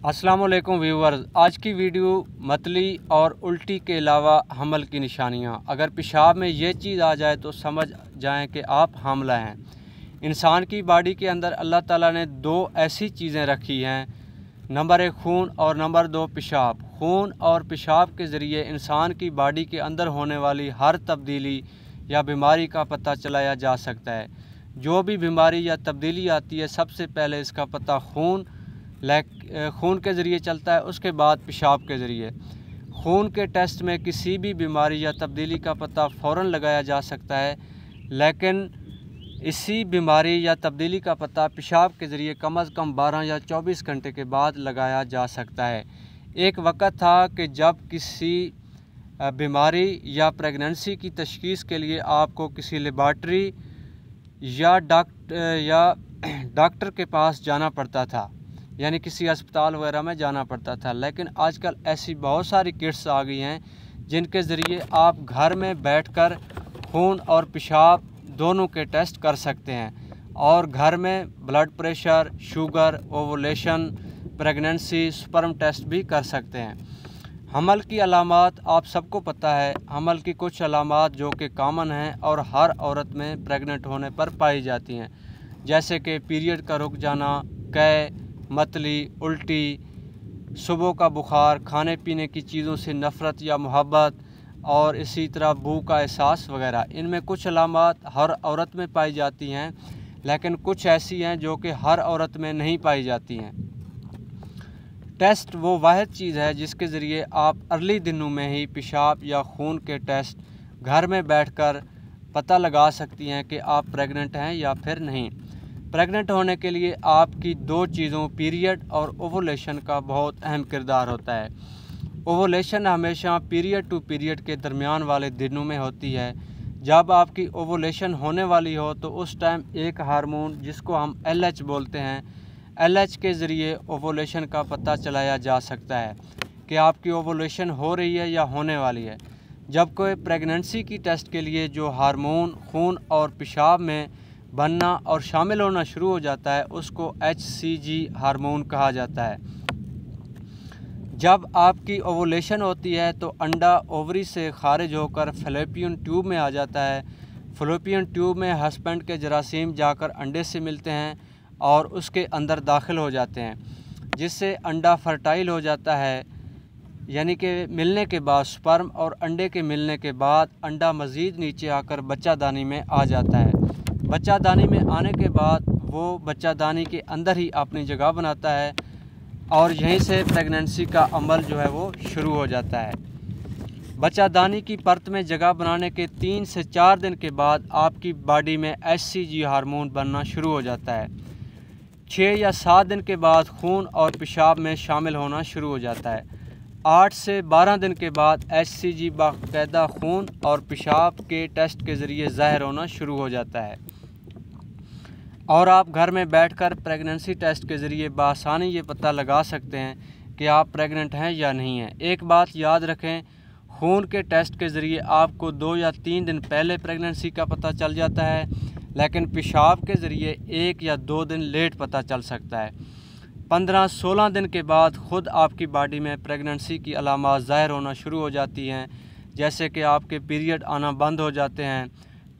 अस्सलाम वालेकुम व्यूवर्स आज की वीडियो मतली और उल्टी के अलावा हमल की निशानियाँ। अगर पेशाब में ये चीज़ आ जाए तो समझ जाएँ कि आप हमला हैं। इंसान की बॉडी के अंदर अल्लाह ताला ने दो ऐसी चीज़ें रखी हैं। नंबर एक, खून और नंबर दो, पेशाब। खून और पेशाब के ज़रिए इंसान की बॉडी के अंदर होने वाली हर तब्दीली या बीमारी का पता चलाया जा सकता है। जो भी बीमारी या तब्दीली आती है, सबसे पहले इसका पता खून लैक खून के ज़रिए चलता है, उसके बाद पेशाब के ज़रिए। खून के टेस्ट में किसी भी बीमारी या तब्दीली का पता फ़ौर लगाया जा सकता है, लेकिन इसी बीमारी या तब्दीली का पता पेशाब के ज़रिए कम अज़ कम 12 या 24 घंटे के बाद लगाया जा सकता है। एक वक्त था कि जब किसी बीमारी या प्रेगनेंसी की तशखीस के लिए आपको किसी लेबार्ट्री या डॉक्टर या डॉक्टर के पास जाना पड़ता था। यानी किसी अस्पताल वगैरह में जाना पड़ता था। लेकिन आजकल ऐसी बहुत सारी किट्स आ गई हैं, जिनके ज़रिए आप घर में बैठकर खून और पेशाब दोनों के टेस्ट कर सकते हैं। और घर में blood pressure, sugar, ovulation, pregnancy, sperm test भी कर सकते हैं। हमल की अलामत आप सबको पता है, हमल की कुछ अलामत जो कि कामन हैं और हर औरत में प्रेग्नेंट होने पर पाई जाती हैं। जैसे कि पीरियड का रुक जाना, कै मतली, उल्टी, सुबह का बुखार खाने पीने की चीज़ों से नफ़रत या मोहब्बत और इसी तरह बू का एहसास वगैरह। इनमें कुछ अलामत हर औरत में पाई जाती हैं, लेकिन कुछ ऐसी हैं जो कि हर औरत में नहीं पाई जाती हैं। टेस्ट वो वाद चीज़ है जिसके ज़रिए आप अर्ली दिनों में ही पेशाब या खून के टेस्ट घर में बैठकर पता लगा सकती हैं कि आप प्रेग्नेंट हैं या फिर नहीं। प्रेग्नेंट होने के लिए आपकी दो चीज़ों पीरियड और ओवोलेशन का बहुत अहम किरदार होता है। ओवोलेशन हमेशा पीरियड टू पीरियड के दरमियान वाले दिनों में होती है। जब आपकी ओवोलेशन होने वाली हो तो उस टाइम एक हार्मोन जिसको हम एलएच बोलते हैं एलएच के ज़रिए ओवोलेशन का पता चलाया जा सकता है कि आपकी ओवोलेशन हो रही है या होने वाली है। जब कोई प्रेगनेंसी की टेस्ट के लिए जो हार्मोन खून और पेशाब में बनना और शामिल होना शुरू हो जाता है, उसको एच सी जी हारमोन कहा जाता है। जब आपकी ओवोलेशन होती है तो अंडा ओवरी से खारिज होकर फ्लोपियन ट्यूब में आ जाता है। फलोपियन ट्यूब में हस्बैंड के जरासीम जाकर अंडे से मिलते हैं और उसके अंदर दाखिल हो जाते हैं, जिससे अंडा फर्टाइल हो जाता है। यानी कि मिलने के बाद स्पर्म और अंडे के मिलने के बाद, अंडा मज़ीद नीचे आकर बच्चा दानी में आ जाता है। बच्चा दानी में आने के बाद वो बच्चा दानी के अंदर ही अपनी जगह बनाता है और यहीं से प्रेगनेंसी का अमल जो है वो शुरू हो जाता है। बच्चा दानी की परत में जगह बनाने के तीन से चार दिन के बाद आपकी बॉडी में एस हारमोन बनना शुरू हो जाता है। छः या सात दिन के बाद खून और पेशाब में शामिल होना शुरू हो जाता है। आठ से बारह दिन के बाद एच सी जी बाकायदा खून और पेशाब के टेस्ट के ज़रिए ज़ाहिर होना शुरू हो जाता है। और आप घर में बैठकर प्रेगनेंसी टेस्ट के ज़रिए बसानी ये पता लगा सकते हैं कि आप प्रेग्नेंट हैं या नहीं हैं। एक बात याद रखें, खून के टेस्ट के ज़रिए आपको दो या तीन दिन पहले प्रेगनेंसी का पता चल जाता है, लेकिन पेशाब के ज़रिए एक या दो दिन लेट पता चल सकता है। पंद्रह सोलह दिन के बाद ख़ुद आपकी बॉडी में प्रेगनेंसी की अलामत ज़ाहिर होना शुरू हो जाती हैं, जैसे कि आपके पीरियड आना बंद हो जाते हैं।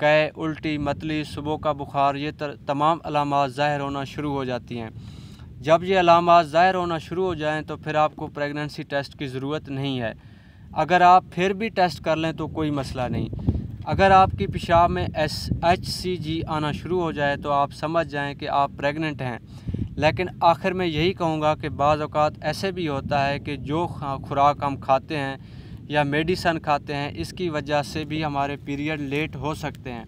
कै, उल्टी, मतली, सुबह का बुखार, ये तमाम अलामत ज़ाहिर होना शुरू हो जाती हैं। जब ये अलामत ज़ाहिर होना शुरू हो जाएँ तो फिर आपको प्रेगनेंसी टेस्ट की ज़रूरत नहीं है। अगर आप फिर भी टेस्ट कर लें तो कोई मसला नहीं। अगर आपकी पेशाब में एस, एच, सी, जी आना शुरू हो जाए तो आप समझ जाएँ कि आप प्रेग्नेंट हैं। लेकिन आखिर में यही कहूँगा कि बाज़ अवत ऐसे भी होता है कि जो खुराक हम खाते हैं या मेडिसन खाते हैं, इसकी वजह से भी हमारे पीरियड लेट हो सकते हैं,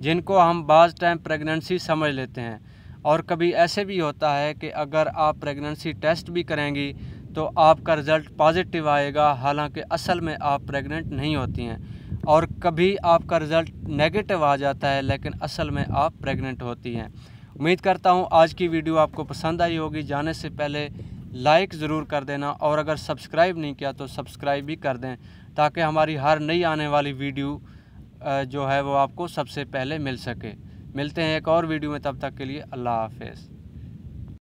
जिनको हम बाज़ टाइम प्रेगनेंसी समझ लेते हैं। और कभी ऐसे भी होता है कि अगर आप प्रेगनेंसी टेस्ट भी करेंगी तो आपका रिज़ल्ट पॉजिटिव आएगा, हालाँकि असल में आप प्रेग्नेंट नहीं होती हैं। और कभी आपका रिज़ल्ट नेगेटिव आ जाता है, लेकिन असल में आप प्रेग्नेंट होती हैं। उम्मीद करता हूँ आज की वीडियो आपको पसंद आई होगी। जाने से पहले लाइक ज़रूर कर देना और अगर सब्सक्राइब नहीं किया तो सब्सक्राइब भी कर दें, ताकि हमारी हर नई आने वाली वीडियो जो है वो आपको सबसे पहले मिल सके। मिलते हैं एक और वीडियो में, तब तक के लिए अल्लाह हाफिज़।